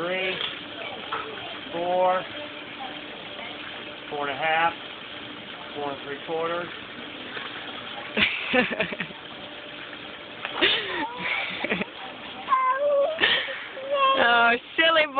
three, four, four and a half, four and three quarters. oh, silly boy.